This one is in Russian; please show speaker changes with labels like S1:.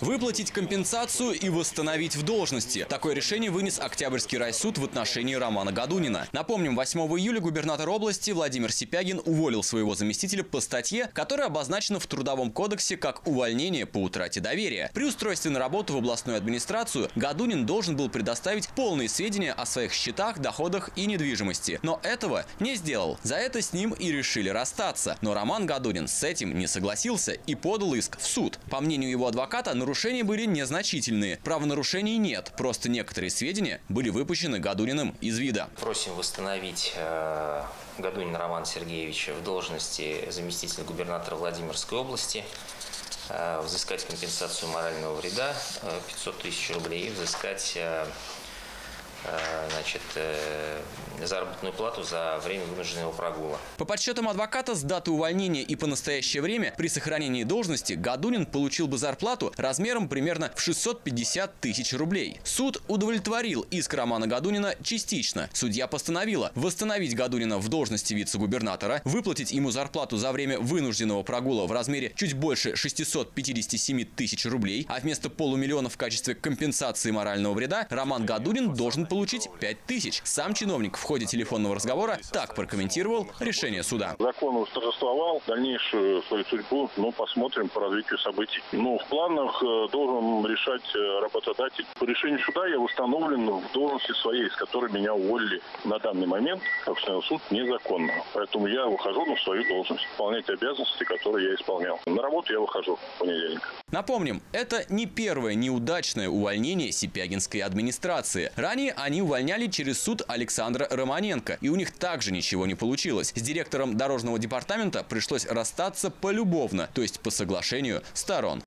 S1: Выплатить компенсацию и восстановить в должности. Такое решение вынес Октябрьский райсуд в отношении Романа Гадунина. Напомним, 8 июля губернатор области Владимир Сипягин уволил своего заместителя по статье, которая обозначена в Трудовом кодексе как увольнение по утрате доверия. При устройстве на работу в областную администрацию Гадунин должен был предоставить полные сведения о своих счетах, доходах и недвижимости. Но этого не сделал. За это с ним и решили расстаться. Но Роман Гадунин с этим не согласился и подал иск в суд. По мнению его адвоката, нарушения были незначительные. Правонарушений нет, просто некоторые сведения были выпущены Гадуниным из вида.
S2: Просим восстановить э, Гадунина Романа Сергеевича в должности заместителя губернатора Владимирской области, э, взыскать компенсацию морального вреда э, 500 тысяч рублей, взыскать э, э, значит, э, заработную плату за время вынужденного прогула.
S1: По подсчетам адвоката, с даты увольнения и по настоящее время при сохранении должности Гадунин получил бы зарплату размером примерно в 650 тысяч рублей. Суд удовлетворил иск Романа Гадунина частично. Судья постановила восстановить Гадунина в должности вице-губернатора, выплатить ему зарплату за время вынужденного прогула в размере чуть больше 657 тысяч рублей, а вместо полумиллиона в качестве компенсации морального вреда Роман Гадунин должен получить 5 тысяч. Сам чиновник в ходе телефонного разговора так прокомментировал решение суда.
S3: Закон восторжествовал. Дальнейшую свою судьбу, ну, посмотрим по развитию событий. Ну, в планах э, должен решать э, работодатель. По решению суда я восстановлен в должности своей, с которой меня уволили на данный момент, как суд, незаконно. Поэтому я выхожу на свою должность, выполнять обязанности, которые я исполнял. На работу я выхожу в понедельник.
S1: Напомним, это не первое неудачное увольнение Сипягинской администрации. Ранее они увольняли через суд Александра Романенко, и у них также ничего не получилось. С директором дорожного департамента пришлось расстаться полюбовно, то есть по соглашению сторон.